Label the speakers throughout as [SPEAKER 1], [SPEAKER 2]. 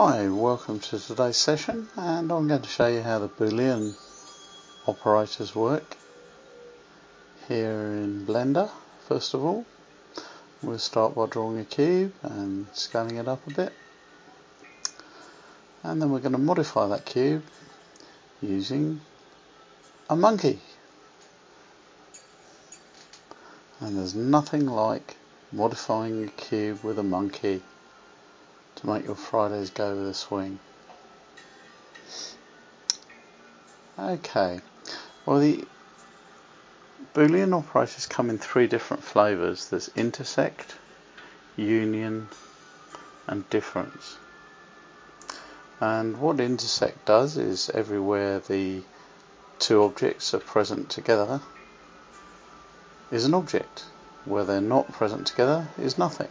[SPEAKER 1] Hi, welcome to today's session and I'm going to show you how the Boolean operators work here in Blender first of all. We'll start by drawing a cube and scaling it up a bit. And then we're going to modify that cube using a monkey. And there's nothing like modifying a cube with a monkey to make your Fridays go with a swing. Okay, well the Boolean operators come in three different flavours. There's intersect, union and difference. And what intersect does is everywhere the two objects are present together is an object. Where they're not present together is nothing.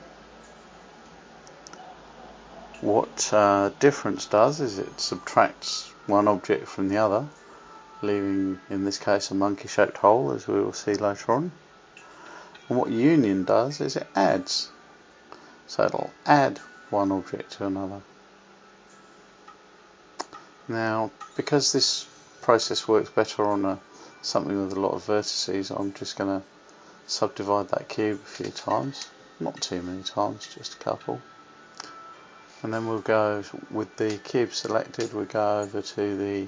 [SPEAKER 1] What uh, difference does is it subtracts one object from the other, leaving in this case a monkey shaped hole as we will see later on. And what union does is it adds. So it'll add one object to another. Now because this process works better on a, something with a lot of vertices I'm just going to subdivide that cube a few times. Not too many times, just a couple and then we'll go with the cube selected we'll go over to the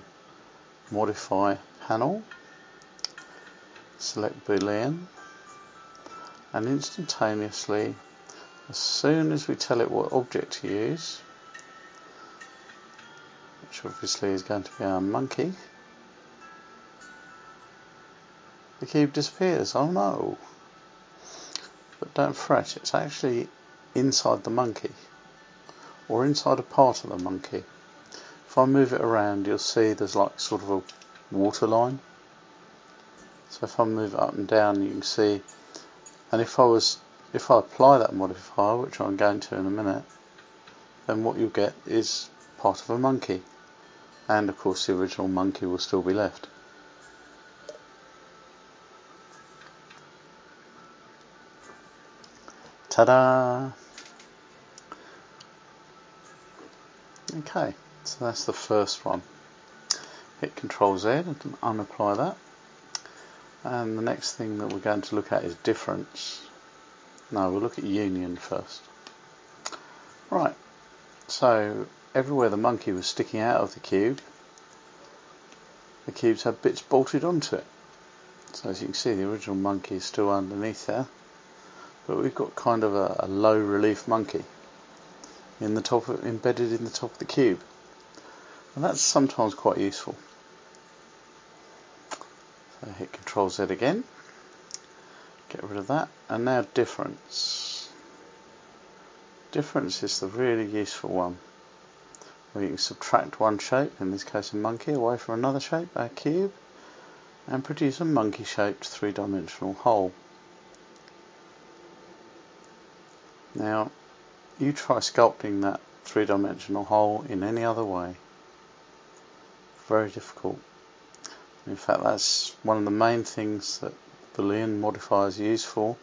[SPEAKER 1] modify panel select boolean and instantaneously as soon as we tell it what object to use which obviously is going to be our monkey the cube disappears. Oh no. But don't fret it's actually inside the monkey or inside a part of the monkey. If I move it around you'll see there's like sort of a water line. So if I move it up and down you can see and if I was if I apply that modifier which I'm going to in a minute then what you'll get is part of a monkey and of course the original monkey will still be left. Ta-da! Okay, so that's the first one. Hit Control Z and unapply that. And the next thing that we're going to look at is difference. No, we'll look at union first. Right, so everywhere the monkey was sticking out of the cube, the cubes had bits bolted onto it. So as you can see, the original monkey is still underneath there, but we've got kind of a, a low relief monkey in the top of, embedded in the top of the cube. And that's sometimes quite useful. So hit Control Z again, get rid of that, and now difference. Difference is the really useful one, where you can subtract one shape, in this case a monkey, away from another shape, a cube, and produce a monkey shaped three dimensional hole. Now you try sculpting that three-dimensional hole in any other way. Very difficult. In fact, that's one of the main things that Boolean modifiers are used for,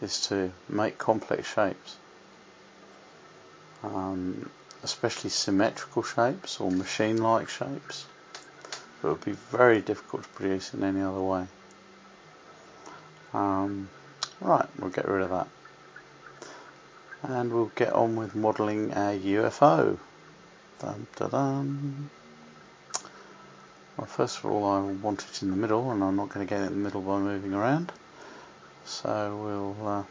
[SPEAKER 1] is to make complex shapes. Um, especially symmetrical shapes or machine-like shapes. It would be very difficult to produce in any other way. Um, right, we'll get rid of that and we'll get on with modelling our UFO. Dun, dun, dun. Well, first of all, I want it in the middle, and I'm not going to get it in the middle by moving around. So we'll uh,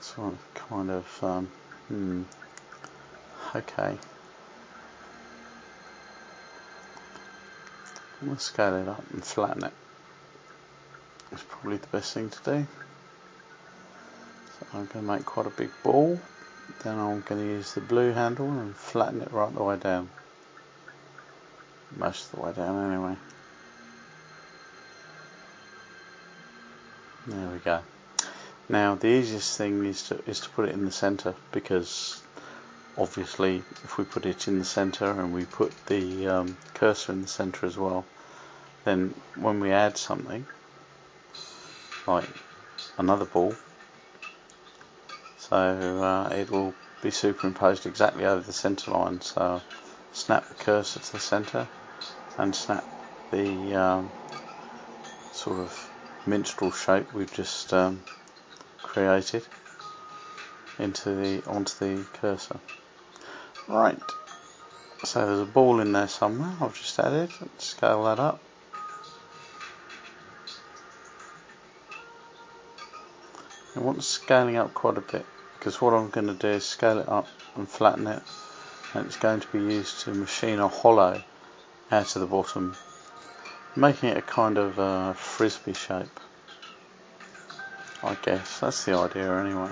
[SPEAKER 1] sort of kind of um, hmm, okay. We'll scale it up and flatten it. It's probably the best thing to do. I'm going to make quite a big ball. Then I'm going to use the blue handle and flatten it right the way down. Most of the way down anyway. There we go. Now the easiest thing is to, is to put it in the center because obviously if we put it in the center and we put the um, cursor in the center as well then when we add something like another ball so uh, it will be superimposed exactly over the center line. So snap the cursor to the center and snap the um, sort of minstrel shape we've just um, created into the onto the cursor. Right, so there's a ball in there somewhere. I've just added. Let's scale that up. I want scaling up quite a bit because what I'm going to do is scale it up and flatten it and it's going to be used to machine a hollow out of the bottom making it a kind of uh, frisbee shape I guess. That's the idea anyway.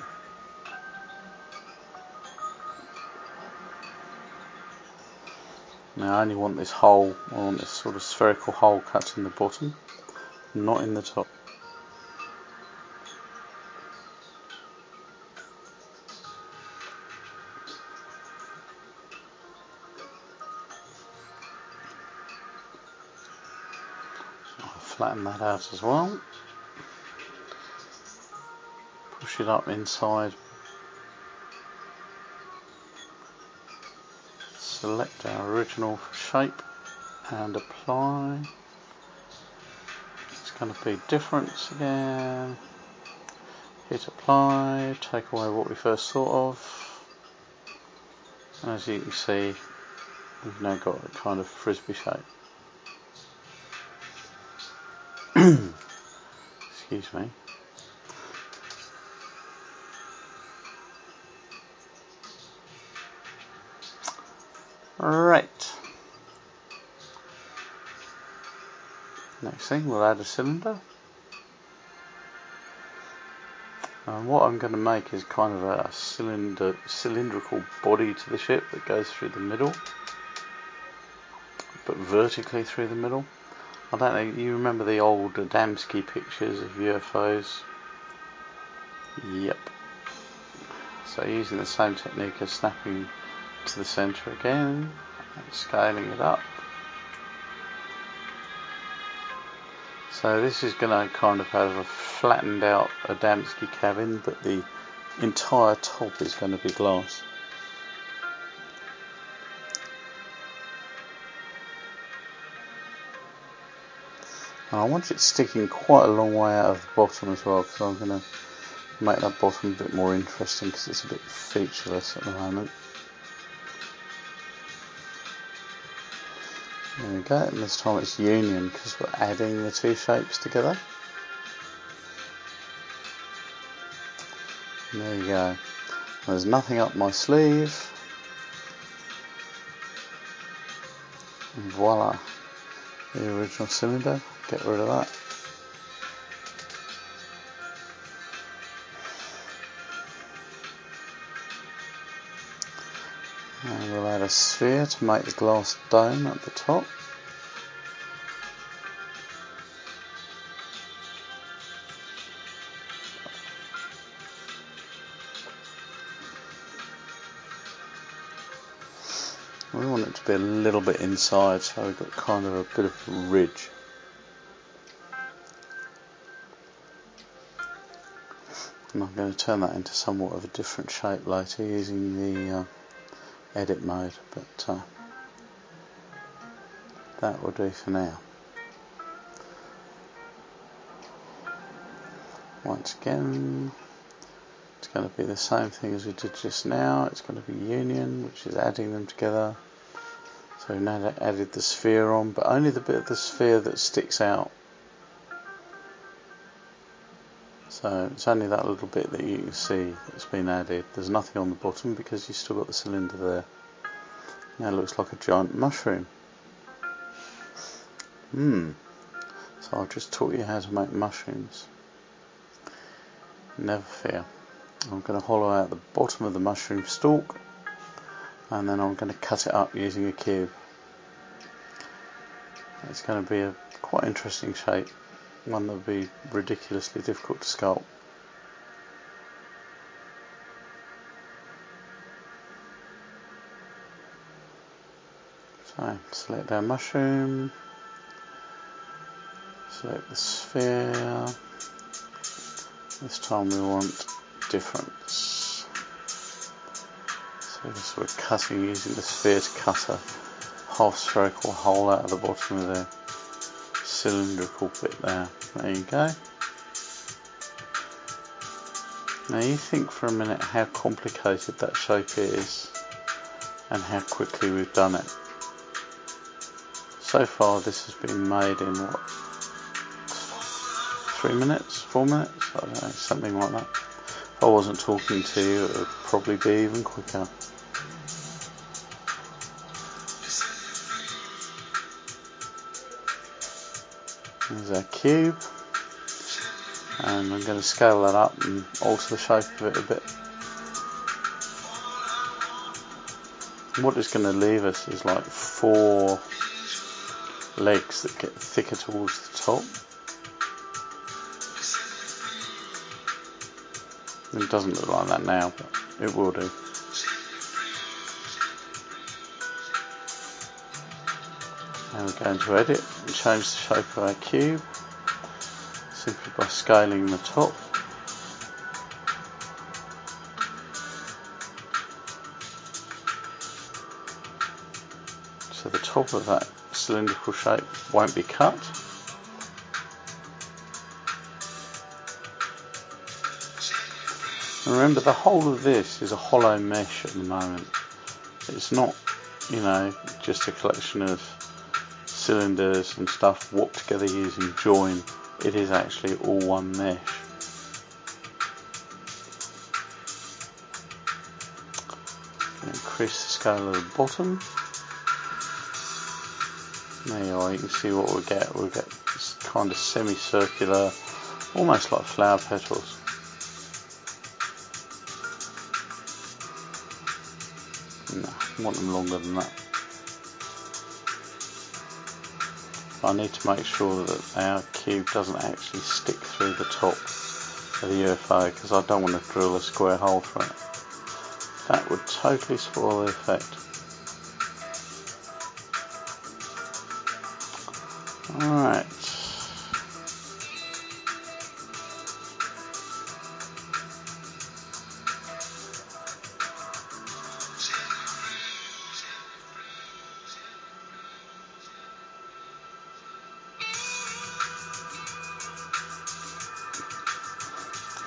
[SPEAKER 1] Now I only want this hole I want this sort of spherical hole cut in the bottom not in the top flatten that out as well. Push it up inside. Select our original shape and apply. It's going to be difference again. Hit apply, take away what we first thought of. And as you can see, we've now got a kind of frisbee shape. Excuse me. Right. Next thing, we'll add a cylinder. And what I'm going to make is kind of a cylinder, cylindrical body to the ship that goes through the middle, but vertically through the middle. I don't know, you remember the old Adamski pictures of UFOs? Yep. So using the same technique of snapping to the centre again and scaling it up. So this is going to kind of have a flattened out Adamski cabin but the entire top is going to be glass. And I want it sticking quite a long way out of the bottom as well because I'm going to make that bottom a bit more interesting because it's a bit featureless at the moment. There we go, and this time it's union because we're adding the two shapes together. There you go. There's nothing up my sleeve. And voila, the original cylinder get rid of that. And we'll add a sphere to make the glass dome at the top. We want it to be a little bit inside so we've got kind of a bit of ridge. And I'm going to turn that into somewhat of a different shape later using the uh, edit mode but uh, that will do for now. Once again it's going to be the same thing as we did just now. It's going to be union which is adding them together. So we've now added the sphere on but only the bit of the sphere that sticks out So it's only that little bit that you can see that's been added. There's nothing on the bottom because you've still got the cylinder there. Now it looks like a giant mushroom. Hmm. So I've just taught you how to make mushrooms. Never fear. I'm going to hollow out the bottom of the mushroom stalk and then I'm going to cut it up using a cube. It's going to be a quite interesting shape one that would be ridiculously difficult to sculpt. So select our mushroom, select the sphere, this time we want difference. So this we're cutting using the sphere to cut a half spherical hole out of the bottom of the cylindrical bit there. There you go. Now you think for a minute how complicated that shape is and how quickly we've done it. So far this has been made in what, three minutes, four minutes, I don't know, something like that. If I wasn't talking to you it would probably be even quicker. There's our cube and I'm going to scale that up and alter the shape of it a bit. What it's going to leave us is like four legs that get thicker towards the top. It doesn't look like that now, but it will do. Now we're going to edit and change the shape of our cube simply by scaling the top. So the top of that cylindrical shape won't be cut. And remember the whole of this is a hollow mesh at the moment. It's not, you know, just a collection of cylinders and stuff warped together using join it is actually all one mesh. Increase the scale of the bottom. There you are, you can see what we get. we get kind of semicircular, almost like flower petals. I want them longer than that. I need to make sure that our cube doesn't actually stick through the top of the UFO because I don't want to drill a square hole for it. That would totally spoil the effect. Alright.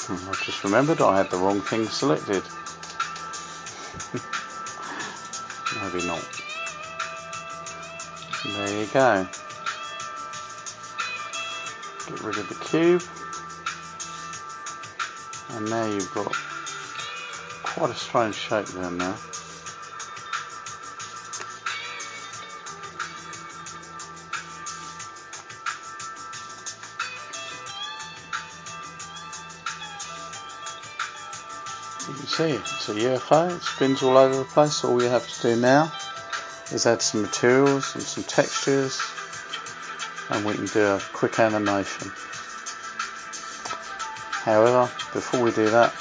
[SPEAKER 1] Hmm, I just remembered I had the wrong thing selected. Maybe not. There you go. Get rid of the cube. And now you've got quite a strange shape down there see it's a UFO, it spins all over the place. All you have to do now is add some materials and some textures and we can do a quick animation. However, before we do that,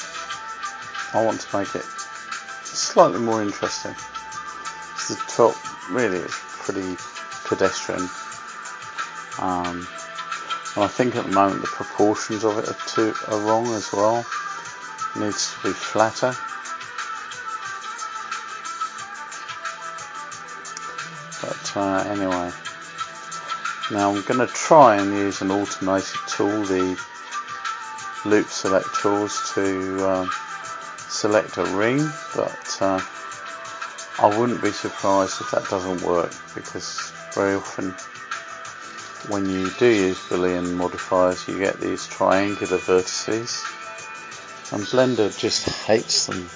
[SPEAKER 1] I want to make it slightly more interesting. the top really is pretty pedestrian. Um, and I think at the moment the proportions of it are, too, are wrong as well needs to be flatter. But uh, anyway, now I'm going to try and use an automated tool, the loop select tools, to uh, select a ring, but uh, I wouldn't be surprised if that doesn't work because very often when you do use Boolean modifiers you get these triangular vertices and Blender just hates them.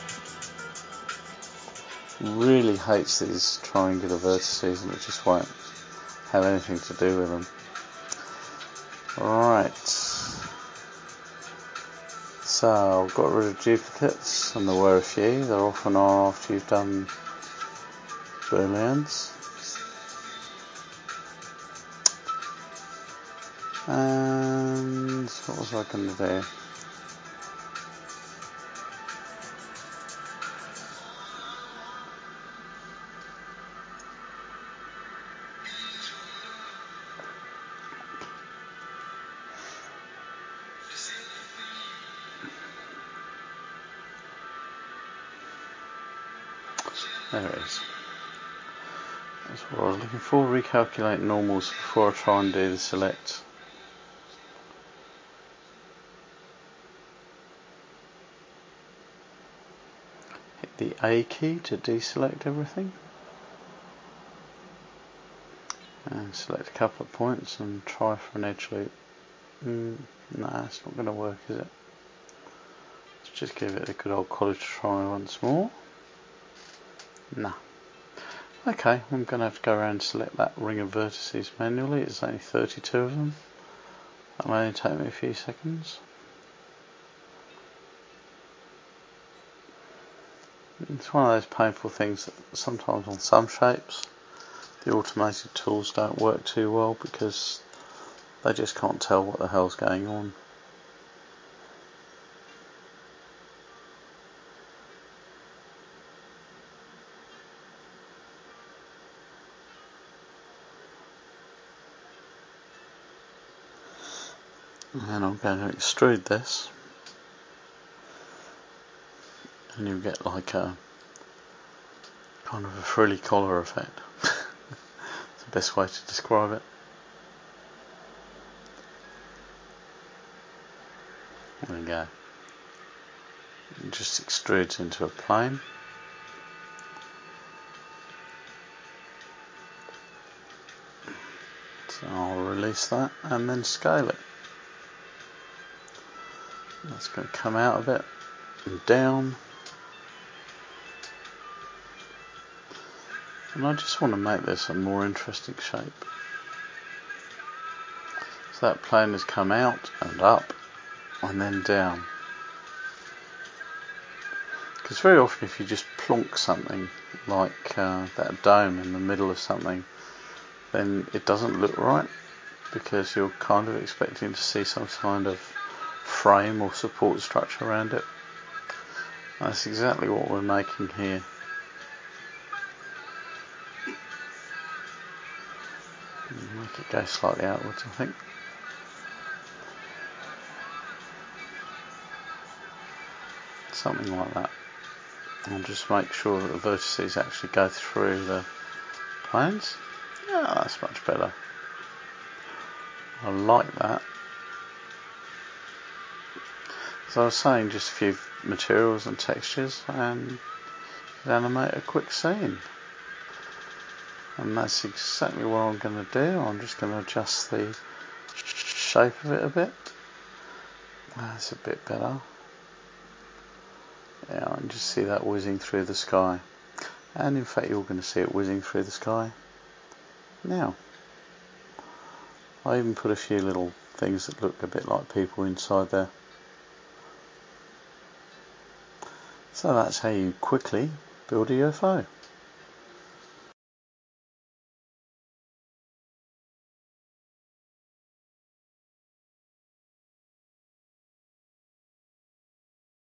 [SPEAKER 1] Really hates these triangular vertices and it just won't have anything to do with them. Right. So I've got rid of duplicates and there were a few. There often are after you've done booleans. And what was I going to do? There it is. That's what I was looking for. Recalculate normals before I try and do the select. Hit the A key to deselect everything. And select a couple of points and try for an edge loop. Mm, nah, it's not going to work, is it? Let's just give it a good old college try once more. Nah. Okay, I'm going to have to go around and select that ring of vertices manually. It's only 32 of them. That may only take me a few seconds. It's one of those painful things that sometimes on some shapes the automated tools don't work too well because they just can't tell what the hell's going on. And I'm going to extrude this and you get like a kind of a frilly collar effect. it's the best way to describe it. There we go. It just extrudes into a plane. So I'll release that and then scale it. That's going to come out of it and down. And I just want to make this a more interesting shape. So that plane has come out and up and then down. Because very often if you just plonk something like uh, that dome in the middle of something, then it doesn't look right because you're kind of expecting to see some kind of frame or support structure around it. That's exactly what we're making here. Make it go slightly outwards, I think. Something like that. And just make sure that the vertices actually go through the planes. Yeah, that's much better. I like that. So I was saying just a few materials and textures and animate a quick scene. And that's exactly what I'm going to do. I'm just going to adjust the shape of it a bit. That's a bit better. Yeah, I can just see that whizzing through the sky. And in fact you're going to see it whizzing through the sky now. I even put a few little things that look a bit like people inside there. So that's how you quickly build a UFO.